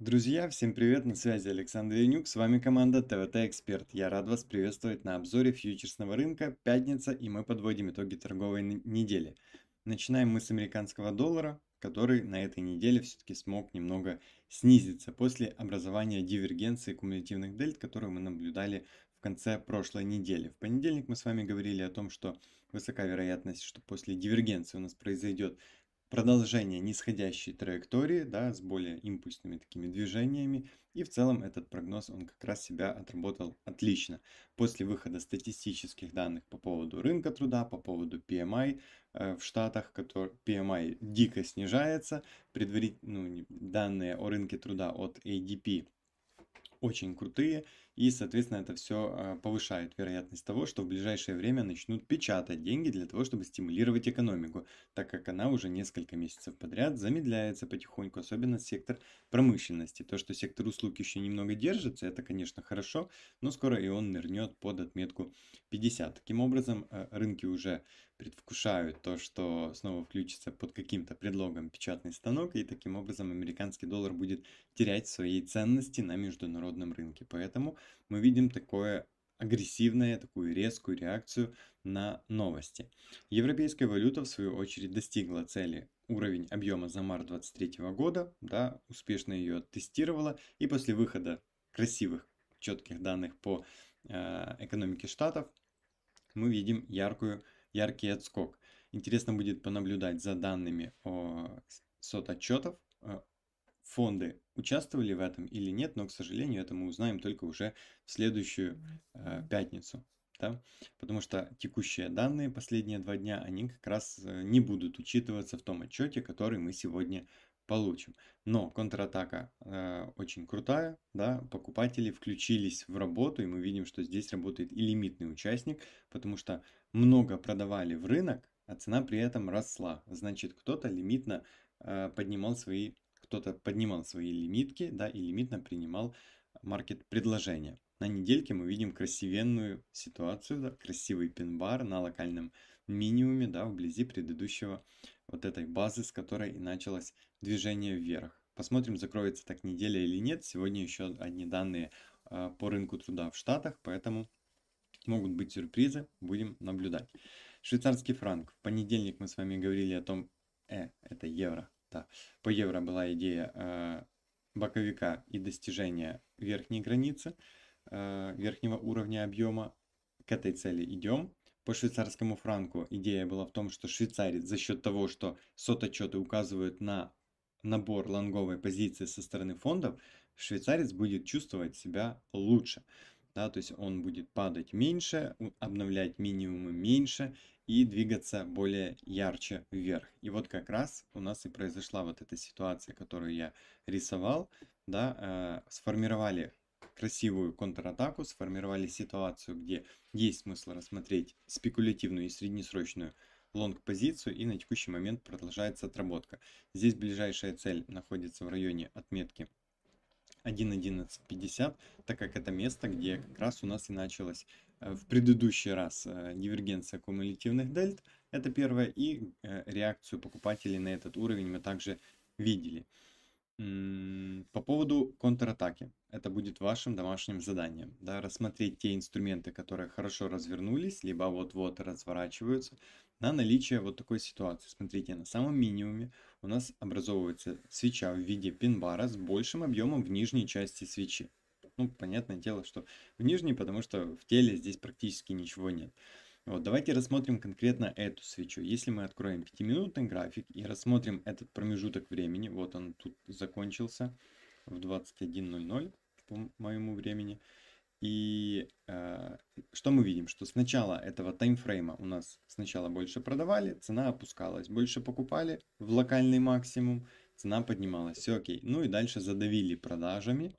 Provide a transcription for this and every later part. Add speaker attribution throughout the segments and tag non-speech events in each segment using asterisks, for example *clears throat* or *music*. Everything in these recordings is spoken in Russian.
Speaker 1: Друзья, всем привет, на связи Александр Янюк, с вами команда ТВТ Эксперт. Я рад вас приветствовать на обзоре фьючерсного рынка, пятница, и мы подводим итоги торговой недели. Начинаем мы с американского доллара, который на этой неделе все-таки смог немного снизиться после образования дивергенции кумулятивных дельт, которую мы наблюдали в конце прошлой недели. В понедельник мы с вами говорили о том, что высока вероятность, что после дивергенции у нас произойдет продолжение нисходящей траектории, да, с более импульсными такими движениями. И в целом этот прогноз, он как раз себя отработал отлично. После выхода статистических данных по поводу рынка труда, по поводу PMI э, в Штатах, который PMI дико снижается, предварительные ну, данные о рынке труда от ADP очень крутые, и, соответственно, это все а, повышает вероятность того, что в ближайшее время начнут печатать деньги для того, чтобы стимулировать экономику, так как она уже несколько месяцев подряд замедляется потихоньку, особенно сектор промышленности. То, что сектор услуг еще немного держится, это, конечно, хорошо, но скоро и он нырнет под отметку 50. Таким образом, э, рынки уже предвкушают то, что снова включится под каким-то предлогом печатный станок, и таким образом американский доллар будет терять своей ценности на международном рынке. Поэтому мы видим такое агрессивную, такую резкую реакцию на новости. Европейская валюта, в свою очередь, достигла цели уровень объема за март 2023 года, да, успешно ее тестировала, и после выхода красивых, четких данных по э, экономике штатов, мы видим яркую яркий отскок. Интересно будет понаблюдать за данными о отчетов. Э, фонды участвовали в этом или нет, но, к сожалению, это мы узнаем только уже в следующую э, пятницу. Да? Потому что текущие данные последние два дня, они как раз э, не будут учитываться в том отчете, который мы сегодня получим. Но контратака э, очень крутая, да, покупатели включились в работу, и мы видим, что здесь работает и лимитный участник, потому что много продавали в рынок, а цена при этом росла. Значит, кто-то лимитно э, поднимал свои, кто-то поднимал свои лимитки, да, и лимитно принимал маркет предложения. На недельке мы видим красивенную ситуацию, да, красивый пин-бар на локальном минимуме, да, вблизи предыдущего вот этой базы, с которой и началось движение вверх. Посмотрим, закроется так неделя или нет. Сегодня еще одни данные э, по рынку труда в Штатах, поэтому могут быть сюрпризы, будем наблюдать. Швейцарский франк. В понедельник мы с вами говорили о том, э, это евро, да. По евро была идея э, боковика и достижения верхней границы, э, верхнего уровня объема. К этой цели идем. По швейцарскому франку идея была в том, что швейцарец за счет того, что сототчеты указывают на набор лонговой позиции со стороны фондов, швейцарец будет чувствовать себя лучше. Да, то есть он будет падать меньше, обновлять минимумы меньше и двигаться более ярче вверх. И вот как раз у нас и произошла вот эта ситуация, которую я рисовал. Да, э, сформировали красивую контратаку, сформировали ситуацию, где есть смысл рассмотреть спекулятивную и среднесрочную лонг-позицию и на текущий момент продолжается отработка. Здесь ближайшая цель находится в районе отметки 1.1150, так как это место, где как раз у нас и началась э, в предыдущий раз э, дивергенция кумулятивных дельт, это первое, и э, реакцию покупателей на этот уровень мы также видели. По поводу контратаки. Это будет вашим домашним заданием. Да, рассмотреть те инструменты, которые хорошо развернулись, либо вот-вот разворачиваются, на наличие вот такой ситуации. Смотрите, на самом минимуме у нас образовывается свеча в виде пин-бара с большим объемом в нижней части свечи. Ну, понятное дело, что в нижней, потому что в теле здесь практически ничего нет. Вот, давайте рассмотрим конкретно эту свечу. Если мы откроем 5-минутный график и рассмотрим этот промежуток времени, вот он тут закончился в 21.00 по моему времени. И э, что мы видим? Что с начала этого таймфрейма у нас сначала больше продавали, цена опускалась, больше покупали в локальный максимум, цена поднималась. Все окей. Ну и дальше задавили продажами,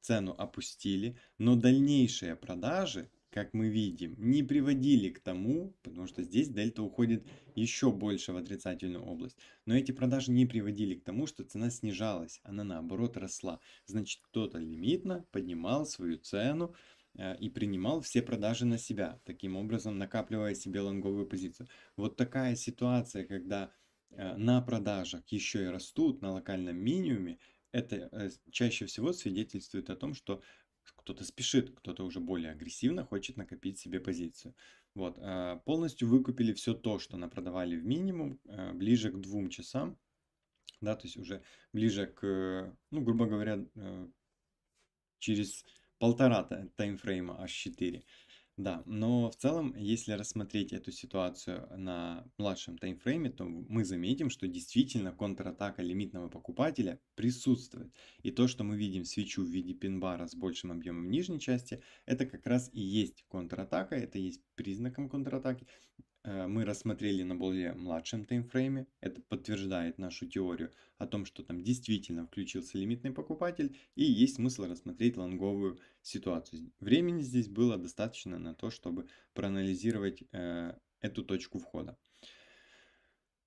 Speaker 1: цену опустили, но дальнейшие продажи как мы видим, не приводили к тому, потому что здесь дельта уходит еще больше в отрицательную область. Но эти продажи не приводили к тому, что цена снижалась, она наоборот росла. Значит, кто-то лимитно поднимал свою цену э, и принимал все продажи на себя, таким образом накапливая себе лонговую позицию. Вот такая ситуация, когда э, на продажах еще и растут на локальном минимуме, это э, чаще всего свидетельствует о том, что кто-то спешит, кто-то уже более агрессивно хочет накопить себе позицию. Вот, э, полностью выкупили все то, что напродавали в минимум, э, ближе к двум часам, да, то есть уже ближе к, ну, грубо говоря, через полтора таймфрейма аж 4. Да, но в целом, если рассмотреть эту ситуацию на младшем таймфрейме, то мы заметим, что действительно контратака лимитного покупателя присутствует. И то, что мы видим свечу в виде пин-бара с большим объемом нижней части, это как раз и есть контратака, это есть признаком контратаки. Э, мы рассмотрели на более младшем таймфрейме. Это подтверждает нашу теорию о том, что там действительно включился лимитный покупатель и есть смысл рассмотреть лонговую ситуацию. Времени здесь было достаточно на то, чтобы проанализировать э, эту точку входа.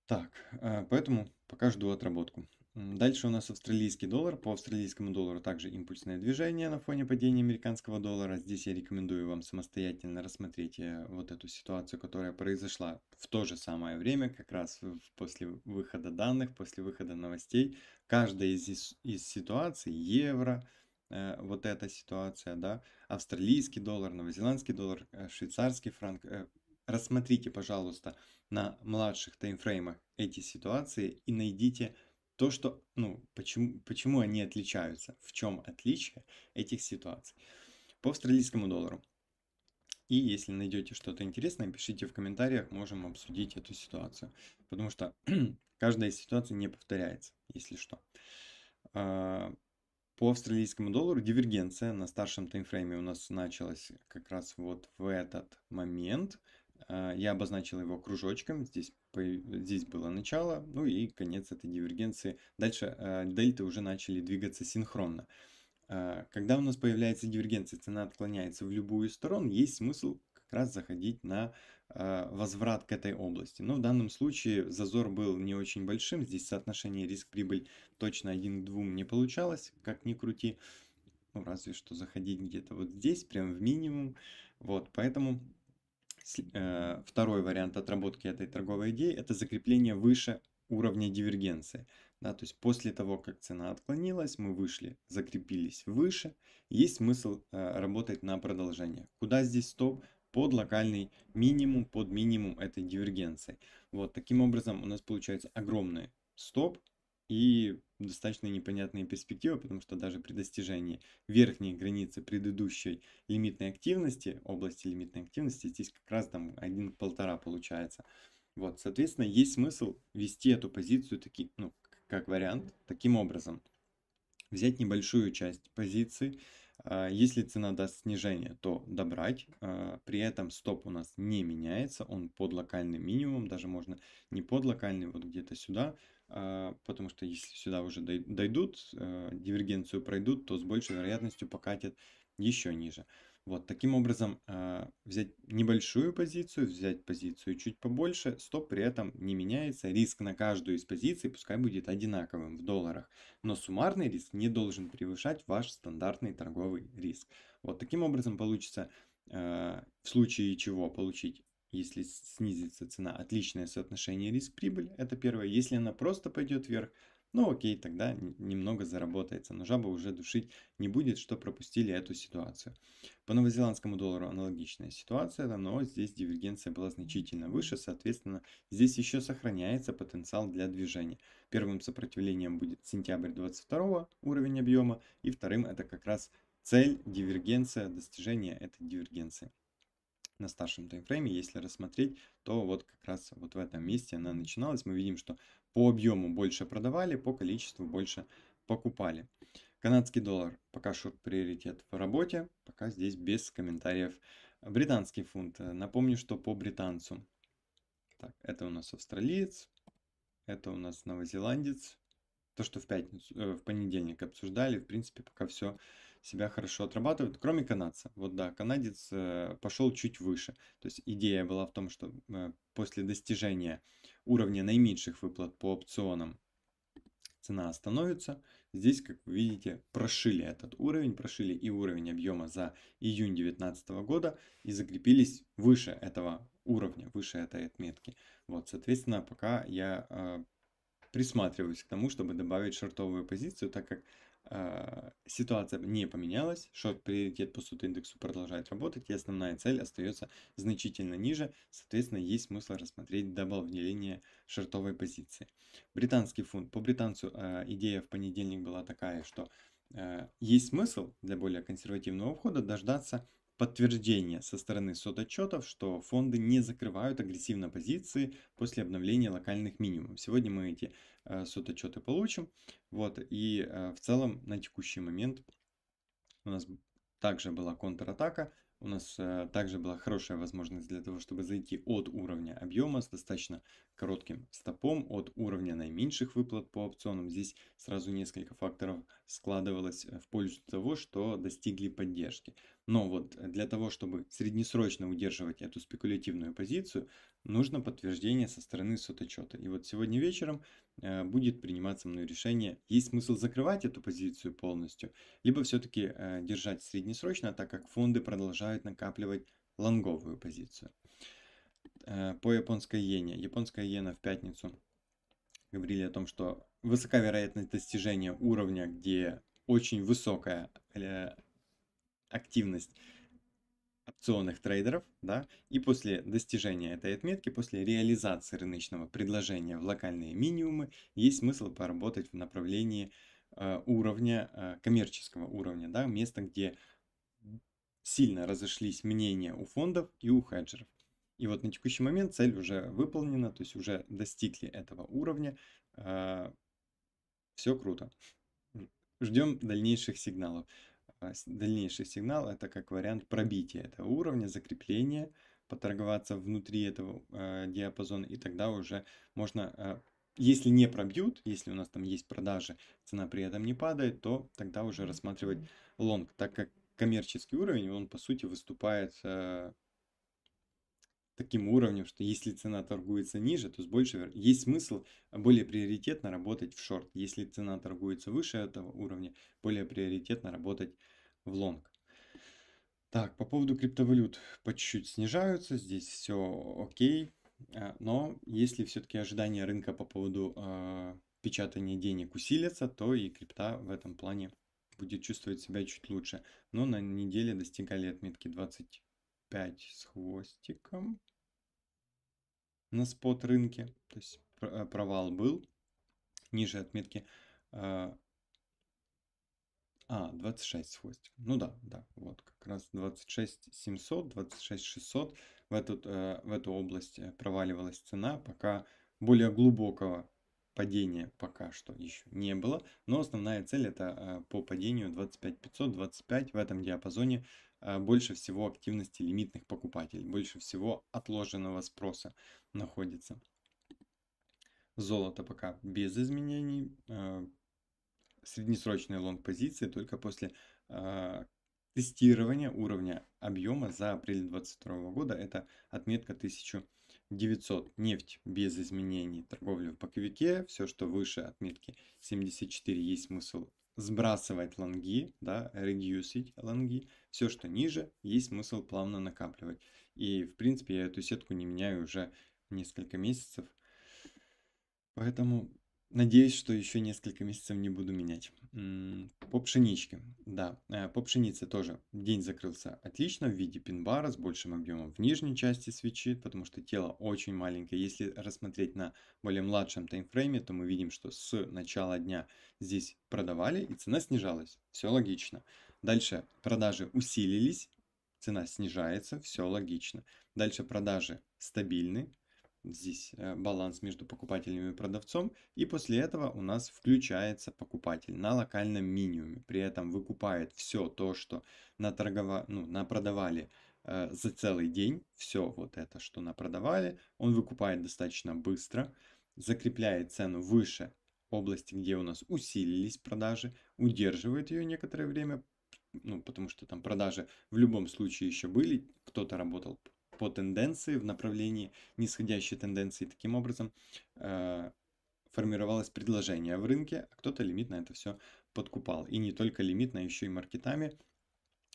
Speaker 1: Так, э, поэтому пока жду отработку. Дальше у нас австралийский доллар. По австралийскому доллару также импульсное движение на фоне падения американского доллара. Здесь я рекомендую вам самостоятельно рассмотреть э, вот эту ситуацию, которая произошла в то же самое время, как раз после выхода данных, после выхода новостей. Каждая из, из ситуаций, евро, э, вот эта ситуация, да, австралийский доллар, новозеландский доллар, швейцарский франк. Рассмотрите, пожалуйста, на младших таймфреймах эти ситуации и найдите то, что, ну, почему, почему они отличаются, в чем отличие этих ситуаций. По австралийскому доллару. И если найдете что-то интересное, пишите в комментариях, можем обсудить эту ситуацию. Потому что *clears throat* каждая ситуация не повторяется, если что. А, по австралийскому доллару дивергенция на старшем таймфрейме у нас началась как раз вот в этот момент. А, я обозначил его кружочком, здесь, здесь было начало, ну и конец этой дивергенции. Дальше а, дельты уже начали двигаться синхронно. А, когда у нас появляется дивергенция, цена отклоняется в любую сторону, есть смысл как раз заходить на возврат к этой области. Но в данном случае зазор был не очень большим, здесь соотношение риск-прибыль точно 1 к 2 не получалось, как ни крути. Ну, разве что заходить где-то вот здесь, прям в минимум. Вот, поэтому второй вариант отработки этой торговой идеи – это закрепление выше уровня дивергенции. Да, то есть после того, как цена отклонилась, мы вышли, закрепились выше, есть смысл э, работать на продолжение. Куда здесь стоп? Под локальный минимум, под минимум этой дивергенции. Вот таким образом у нас получается огромный стоп и достаточно непонятные перспективы, потому что даже при достижении верхней границы предыдущей лимитной активности, области лимитной активности, здесь как раз там 1 к 1,5 получается. Вот, соответственно, есть смысл вести эту позицию таки, ну, как вариант таким образом. Взять небольшую часть позиции, а, если цена даст снижение, то добрать. А, при этом стоп у нас не меняется, он под локальный минимум, даже можно не под локальный, вот где-то сюда, потому что если сюда уже дойдут, э, дивергенцию пройдут, то с большей вероятностью покатят еще ниже. Вот таким образом а, взять небольшую позицию, взять позицию чуть побольше, стоп при этом не меняется, риск на каждую из позиций пускай будет одинаковым в долларах, но суммарный риск не должен превышать ваш стандартный торговый риск. Вот таким образом получится а, в случае чего получить если снизится цена, отличное соотношение риск-прибыль, это первое. Если она просто пойдет вверх, ну окей, тогда немного заработается, но жаба уже душить не будет, что пропустили эту ситуацию. По новозеландскому доллару аналогичная ситуация, но здесь дивергенция была значительно выше, соответственно, здесь еще сохраняется потенциал для движения. Первым сопротивлением будет сентябрь 22 уровень объема, и вторым это как раз цель, дивергенция, достижение этой дивергенции на старшем таймфрейме, если рассмотреть, то вот как раз вот в этом месте она начиналась. Мы видим, что по объему больше продавали, по количеству больше покупали. Канадский доллар пока шорт приоритет в работе, пока здесь без комментариев. Британский фунт. Напомню, что по британцу. Так, это у нас австралиец, это у нас новозеландец. То, что в пятницу, э, в понедельник обсуждали, в принципе, пока все себя хорошо отрабатывает, кроме канадца. Вот да, канадец э, пошел чуть выше. То есть идея была в том, что э, после достижения уровня наименьших выплат по опционам цена остановится. Здесь, как вы видите, прошили этот уровень, прошили и уровень объема за июнь 2019 года и закрепились выше этого уровня, выше этой отметки. Вот, соответственно, пока я присматриваюсь к тому, чтобы добавить шортовую позицию, так как э, ситуация не поменялась, шорт-приоритет по сут-индексу продолжает работать, и основная цель остается значительно ниже, соответственно, есть смысл рассмотреть добавление шортовой позиции. Британский фунт. По британцу э, идея в понедельник была такая, что э, есть смысл для более консервативного входа дождаться подтверждение со стороны сототчетов, что фонды не закрывают агрессивно позиции после обновления локальных минимумов. Сегодня мы эти э, сототчеты получим. Вот, и э, в целом на текущий момент у нас также была контратака у нас э, также была хорошая возможность для того, чтобы зайти от уровня объема с достаточно коротким стопом, от уровня наименьших выплат по опционам. Здесь сразу несколько факторов складывалось э, в пользу того, что достигли поддержки. Но вот для того, чтобы среднесрочно удерживать эту спекулятивную позицию, нужно подтверждение со стороны соточета. И вот сегодня вечером э, будет приниматься мной решение, есть смысл закрывать эту позицию полностью, либо все-таки э, держать среднесрочно, так как фонды продолжают накапливать лонговую позицию. Э, по японской иене. Японская иена в пятницу говорили о том, что высока вероятность достижения уровня, где очень высокая активность опционных трейдеров, да, и после достижения этой отметки, после реализации рыночного предложения в локальные минимумы, есть смысл поработать в направлении э, уровня, э, коммерческого уровня, да, места, где сильно разошлись мнения у фондов и у хеджеров. И вот на текущий момент цель уже выполнена, то есть уже достигли этого уровня. Э, все круто. Ждем дальнейших сигналов. А, дальнейший сигнал это как вариант пробития этого уровня, закрепления, поторговаться внутри этого э, диапазона, и тогда уже можно, если не пробьют, если у нас там есть продажи, цена при этом не падает, то тогда уже рассматривать лонг, так как коммерческий уровень, он по сути выступает таким уровнем, что если цена торгуется ниже, то с большей есть смысл более приоритетно работать в шорт. Если цена торгуется выше этого уровня, более приоритетно работать в лонг. Так, по поводу криптовалют по чуть-чуть снижаются, здесь все окей, а, но если все-таки ожидания рынка по поводу э, печатания денег усилятся, то и крипта в этом плане будет чувствовать себя чуть лучше. Но на неделе достигали отметки 20 5 с хвостиком на спот рынке. То есть э, провал был ниже отметки. А, 26 с хвостиком. Ну да, да, вот как раз 26 700, 26 600. В эту, э, в эту область э, проваливалась цена, пока более глубокого падения пока что еще не было. Но основная цель это по падению 25 500, 25 в этом диапазоне больше всего активности лимитных покупателей, больше всего отложенного спроса находится. Золото пока без изменений. А, среднесрочные лонг-позиции только после а, тестирования уровня объема за апрель 2022 года. Это отметка 1900. Нефть без изменений. Торговля в боковике. Все, что выше отметки 74, есть смысл сбрасывать лонги, да, редюсить лонги. Все, что ниже, есть смысл плавно накапливать. И, в принципе, я эту сетку не меняю уже несколько месяцев. Поэтому надеюсь, что еще несколько месяцев не буду менять. По пшеничке. Да, э, по пшенице тоже день закрылся отлично в виде пин-бара с большим объемом в нижней части свечи, потому что тело очень маленькое. Если рассмотреть на более младшем таймфрейме, то мы видим, что с начала дня здесь продавали и цена снижалась. Все логично. Дальше продажи усилились, цена снижается, все логично. Дальше продажи стабильны, здесь э, баланс между покупателем и продавцом, и после этого у нас включается покупатель на локальном минимуме, при этом выкупает все то, что наторгова... ну, напродавали э, за целый день, все вот это, что напродавали, он выкупает достаточно быстро, закрепляет цену выше области, где у нас усилились продажи, удерживает ее некоторое время, ну, потому что там продажи в любом случае еще были, кто-то работал по тенденции в направлении нисходящей тенденции. Таким образом, э, формировалось предложение в рынке, а кто-то лимит на это все подкупал. И не только лимит, но еще и маркетами.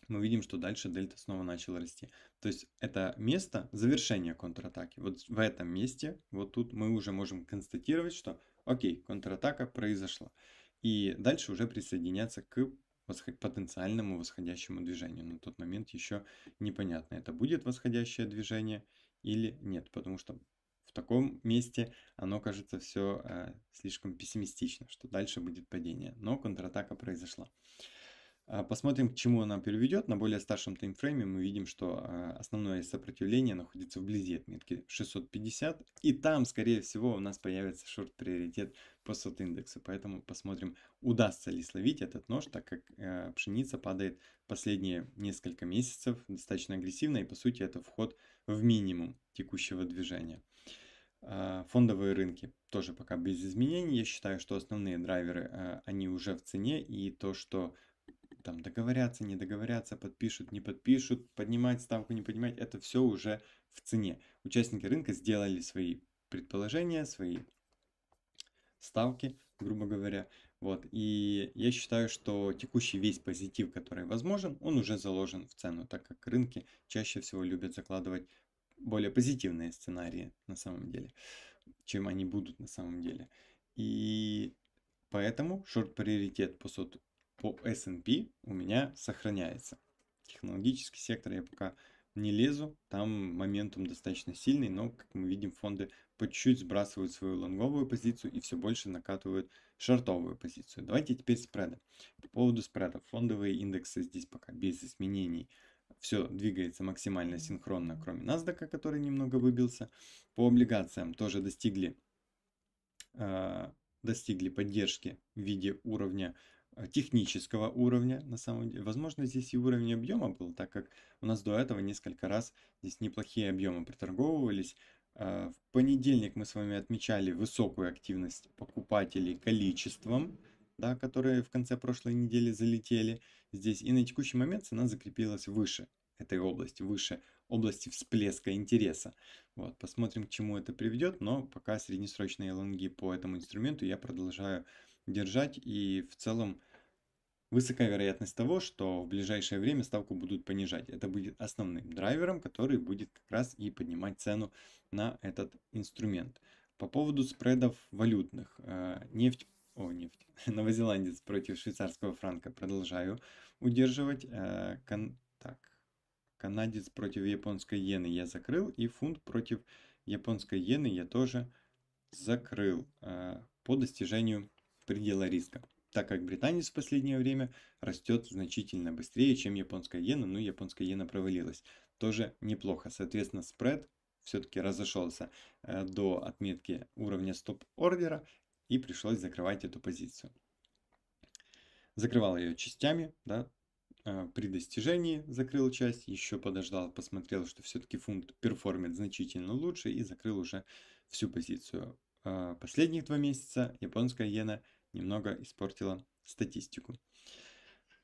Speaker 1: Мы видим, что дальше дельта снова начала расти. То есть это место завершения контратаки. Вот в этом месте, вот тут мы уже можем констатировать, что Окей, контратака произошла. И дальше уже присоединяться к потенциальному восходящему движению. На тот момент еще непонятно, это будет восходящее движение или нет, потому что в таком месте оно кажется все э, слишком пессимистично, что дальше будет падение. Но контратака произошла. А, посмотрим, к чему она приведет. На более старшем таймфрейме мы видим, что а, основное сопротивление находится вблизи отметки 650. И там, скорее всего, у нас появится шорт-приоритет по сот-индексу. Поэтому посмотрим, удастся ли словить этот нож, так как э, пшеница падает последние несколько месяцев достаточно агрессивно. И по сути это вход в минимум текущего движения. А, фондовые рынки тоже пока без изменений. Я считаю, что основные драйверы, они уже в цене. И то, что там договорятся, не договорятся, подпишут, не подпишут, поднимать ставку, не поднимать, это все уже в цене. Участники рынка сделали свои предположения, свои ставки, грубо говоря. Вот. И я считаю, что текущий весь позитив, который возможен, он уже заложен в цену, так как рынки чаще всего любят закладывать более позитивные сценарии на самом деле, чем они будут на самом деле. И поэтому шорт-приоритет по соту по S&P у меня сохраняется. Технологический сектор я пока не лезу, там моментум достаточно сильный, но, как мы видим, фонды по чуть-чуть сбрасывают свою лонговую позицию и все больше накатывают шортовую позицию. Давайте теперь спреды. По поводу спредов. Фондовые индексы здесь пока без изменений. Все двигается максимально синхронно, кроме NASDAQ, который немного выбился. По облигациям тоже достигли, э, достигли поддержки в виде уровня технического уровня, на самом деле. Возможно, здесь и уровень объема был, так как у нас до этого несколько раз здесь неплохие объемы приторговывались. Э, в понедельник мы с вами отмечали высокую активность покупателей количеством, да, которые в конце прошлой недели залетели здесь. И на текущий момент цена закрепилась выше этой области, выше области всплеска интереса. Вот, посмотрим, к чему это приведет, но пока среднесрочные лонги по этому инструменту я продолжаю держать. И в целом высокая вероятность того, что в ближайшее время ставку будут понижать. Это будет основным драйвером, который будет как раз и поднимать цену на этот инструмент. По поводу спредов валютных. Э, нефть, о, нефть, *laughs* новозеландец против швейцарского франка продолжаю удерживать. Э, кон, так, канадец против японской иены я закрыл. И фунт против японской иены я тоже закрыл э, по достижению предела риска, так как британец в последнее время растет значительно быстрее, чем японская иена, но японская иена провалилась. Тоже неплохо. Соответственно, спред все-таки разошелся э, до отметки уровня стоп-ордера и пришлось закрывать эту позицию. Закрывал ее частями, да, э, при достижении закрыл часть, еще подождал, посмотрел, что все-таки фунт перформит значительно лучше и закрыл уже всю позицию. А, последних два месяца японская иена немного испортила статистику.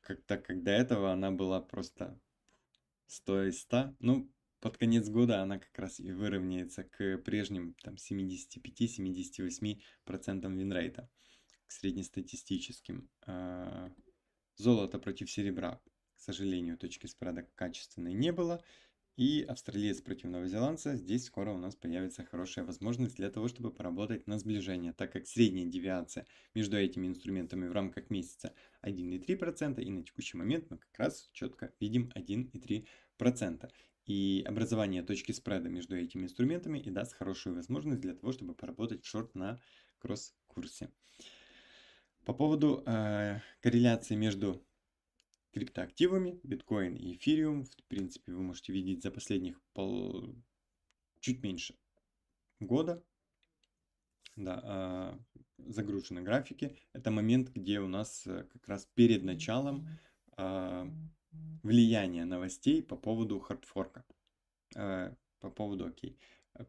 Speaker 1: Как, так как до этого она была просто 100 из 100. Ну, под конец года она как раз и выровняется к прежним там 75-78% винрейта, к среднестатистическим. А, золото против серебра, к сожалению, точки спреда качественной не было. И австралиец против новозеландца. Здесь скоро у нас появится хорошая возможность для того, чтобы поработать на сближение, так как средняя девиация между этими инструментами в рамках месяца 1,3%, и на текущий момент мы как раз четко видим 1,3%. И образование точки спреда между этими инструментами и даст хорошую возможность для того, чтобы поработать шорт на кросс-курсе. По поводу э, корреляции между криптоактивами, биткоин и эфириум. В принципе, вы можете видеть за последних пол... чуть меньше года. Да, а, загружены графики. Это момент, где у нас э, как раз перед началом а, влияния новостей по поводу хардфорка. А, по поводу, окей,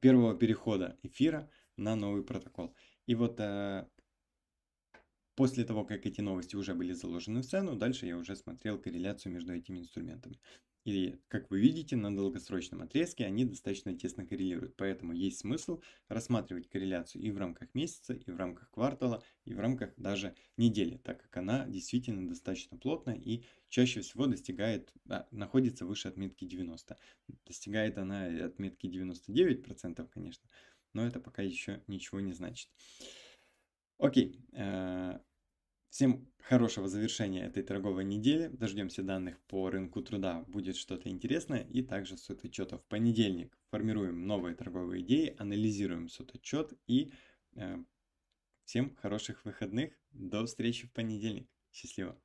Speaker 1: первого перехода эфира на новый протокол. И вот а, После того, как эти новости уже были заложены в цену, дальше я уже смотрел корреляцию между этими инструментами. И, как вы видите, на долгосрочном отрезке они достаточно тесно коррелируют. Поэтому есть смысл рассматривать корреляцию и в рамках месяца, и в рамках квартала, и в рамках даже недели, так как она действительно достаточно плотная и чаще всего достигает, да, находится выше отметки 90. Достигает она отметки 99%, конечно, но это пока еще ничего не значит. Окей. Всем хорошего завершения этой торговой недели. Дождемся данных по рынку труда. Будет что-то интересное. И также сот-отчета в понедельник. Формируем новые торговые идеи, анализируем сот-отчет. И э, всем хороших выходных. До встречи в понедельник. Счастливо.